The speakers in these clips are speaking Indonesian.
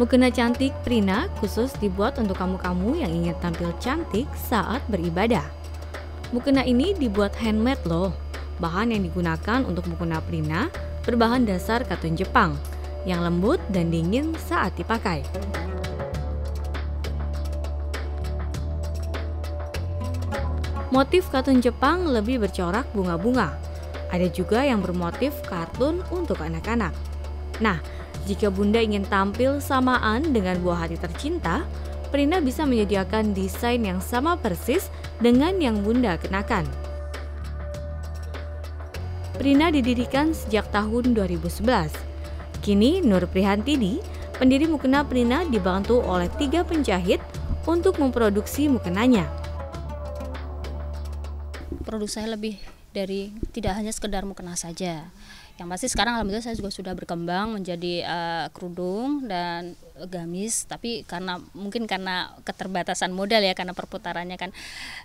Mukena cantik Prina khusus dibuat untuk kamu-kamu yang ingin tampil cantik saat beribadah. Mukena ini dibuat handmade loh. Bahan yang digunakan untuk mukena Prina berbahan dasar katun Jepang yang lembut dan dingin saat dipakai. Motif katun Jepang lebih bercorak bunga-bunga. Ada juga yang bermotif kartun untuk anak-anak. Nah, jika Bunda ingin tampil samaan dengan buah hati tercinta, Prina bisa menyediakan desain yang sama persis dengan yang Bunda kenakan. Prina didirikan sejak tahun 2011. Kini Nur Prihantini, pendiri mukena Prina dibantu oleh tiga penjahit untuk memproduksi mukenanya. Produk saya lebih dari tidak hanya sekedar mukena saja. Yang pasti sekarang alhamdulillah saya juga sudah berkembang menjadi uh, kerudung dan gamis tapi karena mungkin karena keterbatasan modal ya karena perputarannya kan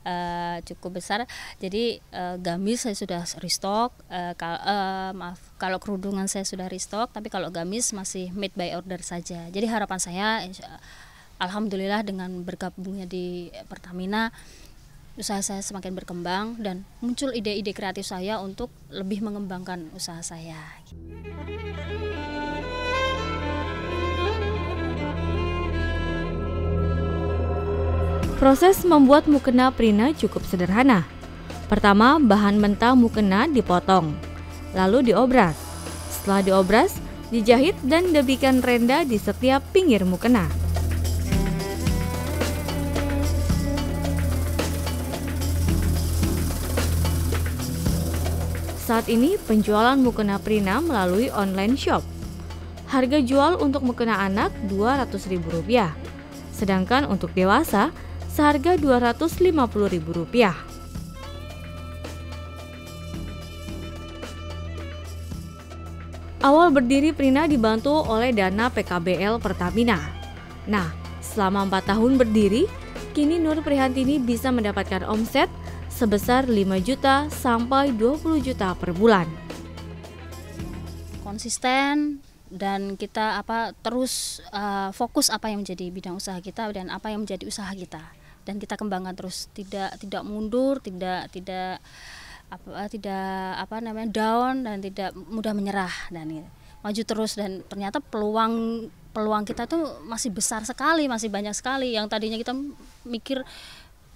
uh, cukup besar. Jadi uh, gamis saya sudah restock uh, kal uh, maaf kalau kerudungan saya sudah restock tapi kalau gamis masih made by order saja. Jadi harapan saya alhamdulillah dengan bergabungnya di Pertamina usaha saya semakin berkembang dan muncul ide-ide kreatif saya untuk lebih mengembangkan usaha saya. Proses membuat mukena Prina cukup sederhana. Pertama, bahan mentah mukena dipotong, lalu diobras. Setelah diobras, dijahit dan debikan renda di setiap pinggir mukena. Saat ini penjualan mukena Prina melalui online shop. Harga jual untuk mukena anak Rp200.000, sedangkan untuk dewasa seharga Rp250.000. Awal berdiri Prina dibantu oleh dana PKBL Pertamina. Nah, selama 4 tahun berdiri, kini Nur Prihantini bisa mendapatkan omset sebesar 5 juta sampai 20 juta per bulan. Konsisten dan kita apa terus uh, fokus apa yang menjadi bidang usaha kita dan apa yang menjadi usaha kita. Dan kita kembangkan terus tidak tidak mundur tidak tidak apa tidak apa namanya down dan tidak mudah menyerah dan maju terus dan ternyata peluang peluang kita tuh masih besar sekali masih banyak sekali. Yang tadinya kita mikir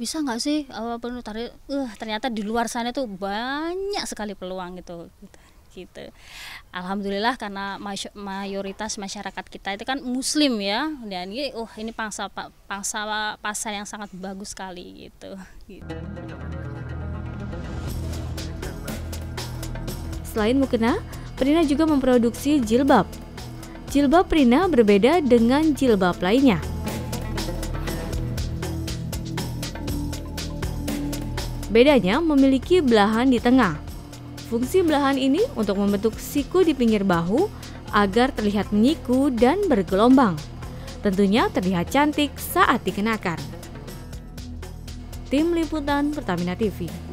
bisa nggak sih penuh tarik uh ternyata di luar sana tuh banyak sekali peluang gitu gitu alhamdulillah karena mayoritas masyarakat kita itu kan muslim ya dan ini uh ini pangsa pangsa pasar yang sangat bagus sekali gitu, gitu. Selain mukena, Prina juga memproduksi jilbab. Jilbab Prina berbeda dengan jilbab lainnya. Bedanya memiliki belahan di tengah. Fungsi belahan ini untuk membentuk siku di pinggir bahu agar terlihat menyiku dan bergelombang. Tentunya terlihat cantik saat dikenakan. Tim Liputan Pertamina TV